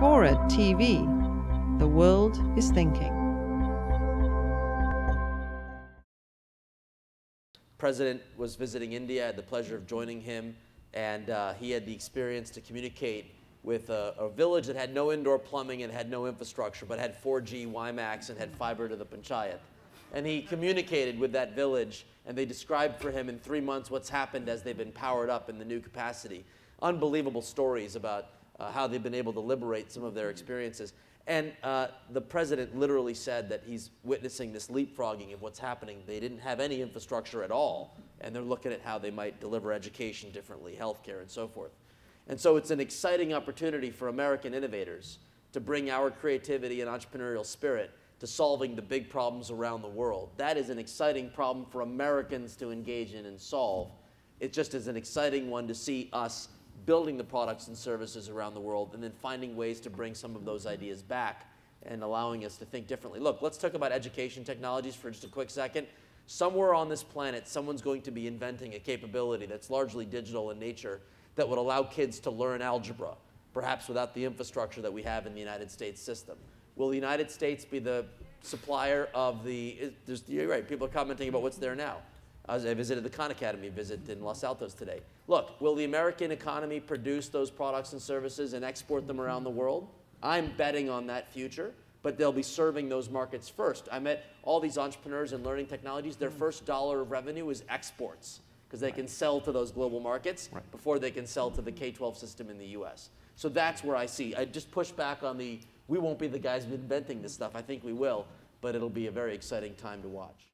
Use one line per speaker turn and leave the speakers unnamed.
Fora TV. The world is thinking.
President was visiting India. I had the pleasure of joining him, and uh, he had the experience to communicate with a, a, village that had no indoor plumbing and had no infrastructure, but had 4G WiMAX and had fiber to the panchayat. And he communicated with that village, and they described for him in three months what's happened as they've been powered up in the new capacity. Unbelievable stories about uh, how they've been able to liberate some of their experiences. And uh, the president literally said that he's witnessing this leapfrogging of what's happening. They didn't have any infrastructure at all, and they're looking at how they might deliver education differently, healthcare, and so forth. And so it's an exciting opportunity for American innovators to bring our creativity and entrepreneurial spirit to solving the big problems around the world. That is an exciting problem for Americans to engage in and solve. It just is an exciting one to see us building the products and services around the world and then finding ways to bring some of those ideas back and allowing us to think differently. Look, let's talk about education technologies for just a quick second. Somewhere on this planet, someone's going to be inventing a capability that's largely digital in nature that would allow kids to learn algebra, perhaps without the infrastructure that we have in the United States system. Will the United States be the supplier of the, you're right, people are commenting about what's there now. I visited the Khan Academy visit in Los Altos today. Look, will the American economy produce those products and services and export them around the world? I'm betting on that future, but they'll be serving those markets first. I met all these entrepreneurs in learning technologies. Their mm. first dollar of revenue is exports because they right. can sell to those global markets right. before they can sell to the K-12 system in the U.S. So that's where I see. I just push back on the, we won't be the guys inventing this stuff. I think we will, but it'll be a very exciting time to watch.